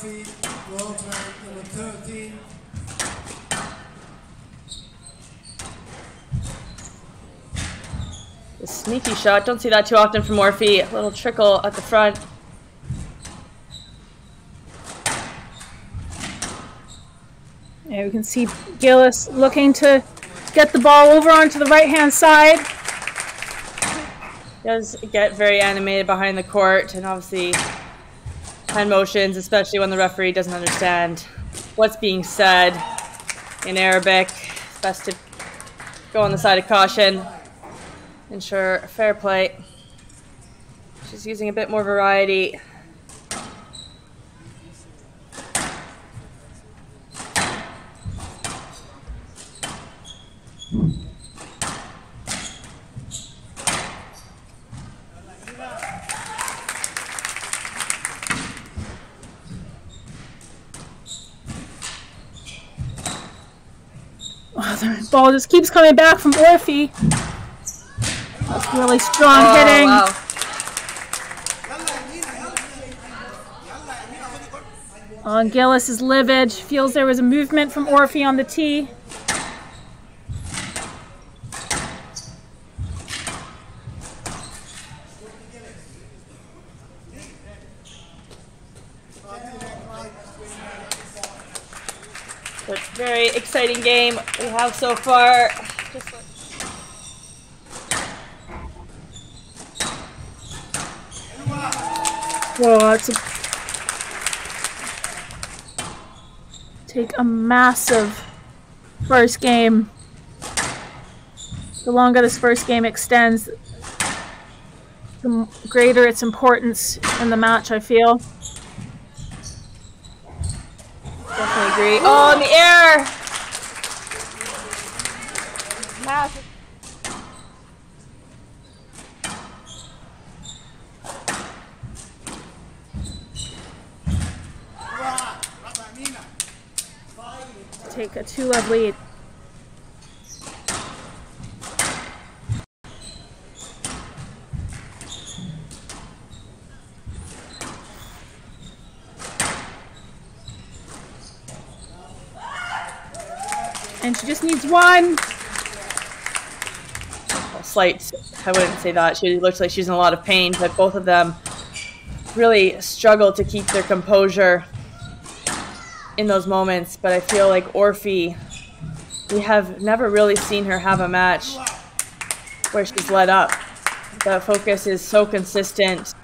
Murphy, Goldberg, number 13. The sneaky shot. Don't see that too often from Orfi. A little trickle at the front. Yeah, we can see Gilis looking to get the ball over onto the right hand side. Does get very animated behind the court and obviously hand motions, especially when the referee doesn't understand what's being said in Arabic. It's best to go on the side of caution, ensure fair play. She's using a bit more variety. Oh, the ball just keeps coming back from Orfi. That's really strong Oh, hitting. wow. And Gilis is livid. She feels there was a movement from Orfi on the tee. But very exciting game we have so far. Whoa, take a massive first game. The longer this first game extends, the greater its importance in the match. I feel. Definitely agree. Oh, in the air! Take a two-love lead. And she just needs one. Slight, I wouldn't say that. She looks like she's in a lot of pain, but both of them really struggle to keep their composure in those moments. But I feel like Orfi, we have never really seen her have a match where she's let up. The focus is so consistent.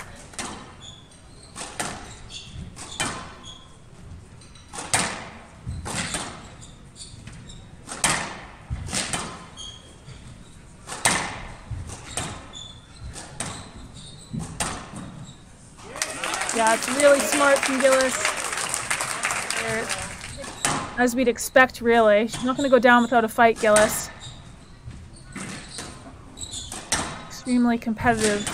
It's really smart from Gilis. As we'd expect, really. She's not going to go down without a fight, Gilis. Extremely competitive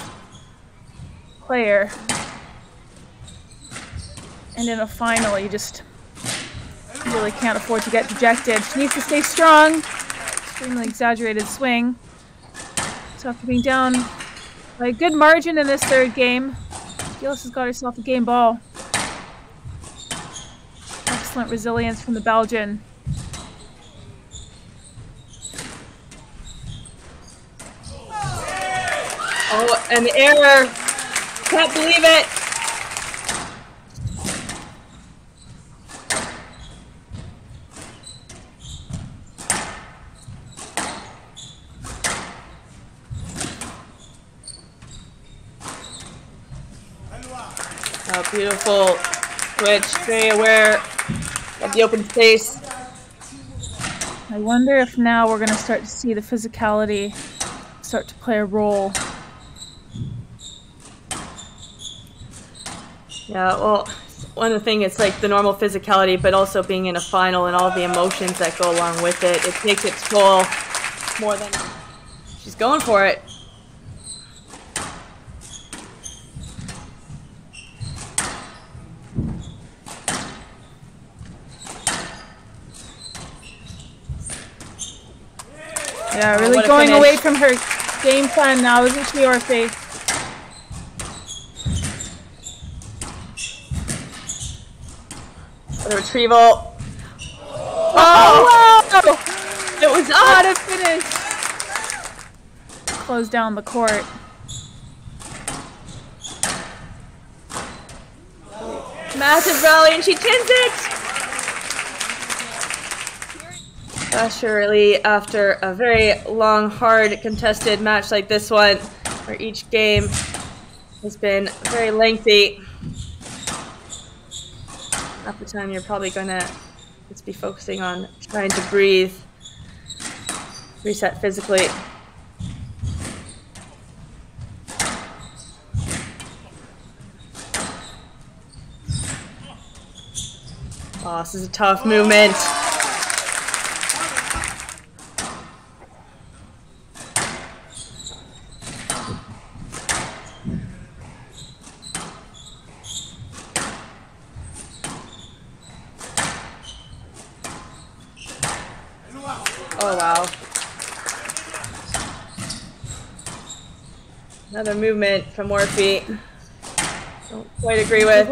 player. And in a final, you just really can't afford to get dejected. She needs to stay strong. Extremely exaggerated swing. So after being down by a good margin in this third game, Gilis has got herself a game ball. Excellent resilience from the Belgian. Oh, the error. Can't believe it. Beautiful switch. Very aware of the open space. I wonder if now we're going to start to see the physicality start to play a role. Yeah, well, one of the things, it's like the normal physicality, but also being in a final and all the emotions that go along with it. It takes its toll more than she's going for it. Yeah, Oh, really what a going away from her game plan now, isn't she, Orfi? The retrieval. Oh, wow! It was What up. a finish! Close down the court. Massive rally, and she tins it. Shirley, after a very long, hard, contested match like this one, where each game has been very lengthy. at the time, you're probably gonna just be focusing on trying to breathe, reset physically. Oh, this is a tough movement. Oh wow. Another movement from Orfi. Don't quite agree with.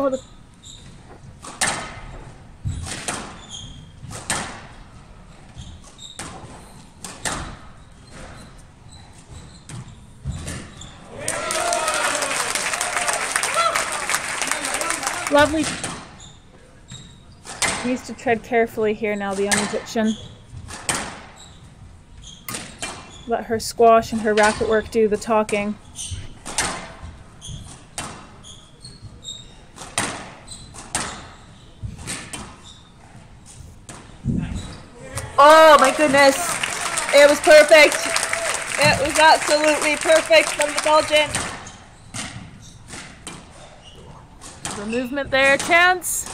Lovely. Needs to tread carefully here now, the young Egyptian. Let her squash and her racket work do the talking. Oh my goodness. It was perfect. It was absolutely perfect from the Belgian. The movement there, chance.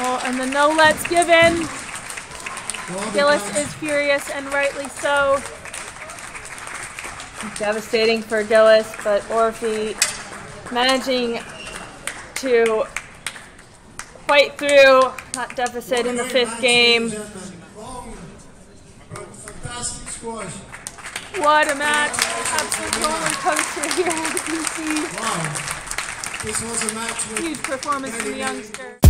Oh, and the no let's give in. Gilis is furious and rightly so. Devastating for Gilis, but Orfi managing to fight through that deficit in the fifth game. What a match. Absolute roller coaster here. Can see Wow. This was a match with huge performance from the youngster.